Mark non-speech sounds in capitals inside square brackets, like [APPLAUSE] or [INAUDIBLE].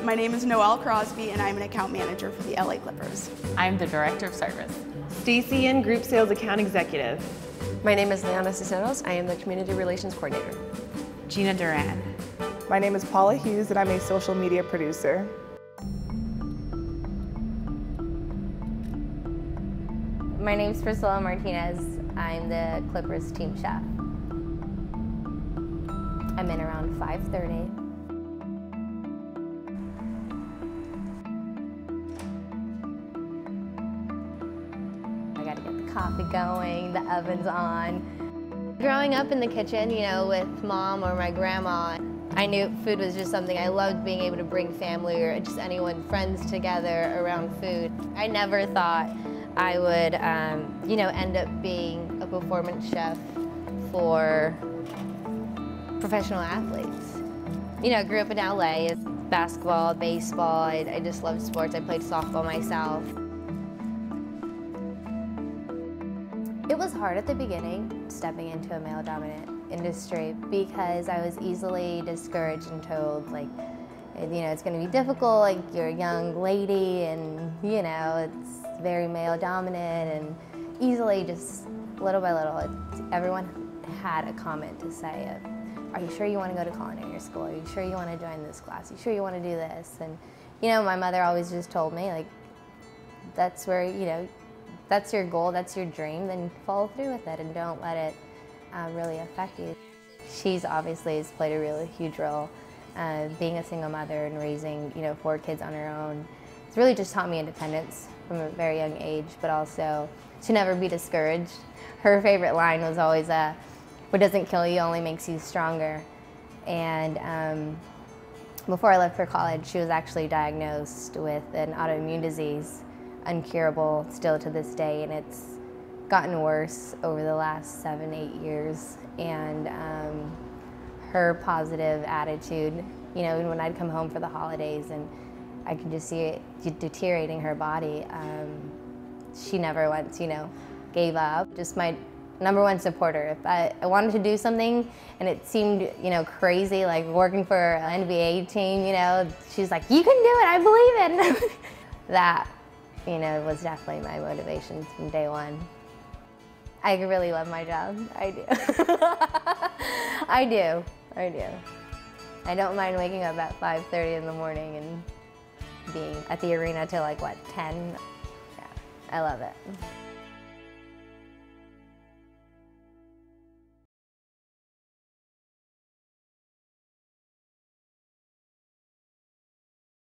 My name is Noelle Crosby and I'm an account manager for the LA Clippers. I'm the Director of Service. Stacy and Group Sales Account Executive. My name is Leona Cisneros. I am the Community Relations Coordinator. Gina Duran. My name is Paula Hughes and I'm a social media producer. My name is Priscilla Martinez. I'm the Clippers team chef. I'm in around 5.30. coffee going, the oven's on. Growing up in the kitchen, you know, with mom or my grandma, I knew food was just something I loved being able to bring family or just anyone, friends together around food. I never thought I would, um, you know, end up being a performance chef for professional athletes. You know, I grew up in LA, basketball, baseball, I, I just loved sports. I played softball myself. It was hard at the beginning, stepping into a male-dominant industry, because I was easily discouraged and told, like, you know, it's going to be difficult, like, you're a young lady, and, you know, it's very male-dominant, and easily just, little by little, it, everyone had a comment to say of, are you sure you want to go to culinary school? Are you sure you want to join this class? Are you sure you want to do this? And, you know, my mother always just told me, like, that's where, you know, that's your goal, that's your dream, then follow through with it and don't let it uh, really affect you. She's obviously has played a really huge role. Uh, being a single mother and raising, you know, four kids on her own. It's really just taught me independence from a very young age, but also to never be discouraged. Her favorite line was always, uh, what doesn't kill you only makes you stronger. And um, before I left for college, she was actually diagnosed with an autoimmune disease, uncurable still to this day, and it's gotten worse over the last seven, eight years. And um, her positive attitude, you know, when I'd come home for the holidays and I could just see it deteriorating her body, um, she never once, you know, gave up. Just my number one supporter. If I, I, wanted to do something and it seemed, you know, crazy, like working for an NBA team, you know, she's like, you can do it, I believe it. [LAUGHS] that, you know, it was definitely my motivation from day one. I really love my job. I do. [LAUGHS] I do. I do. I don't mind waking up at 5.30 in the morning and being at the arena till like, what, 10? Yeah, I love it.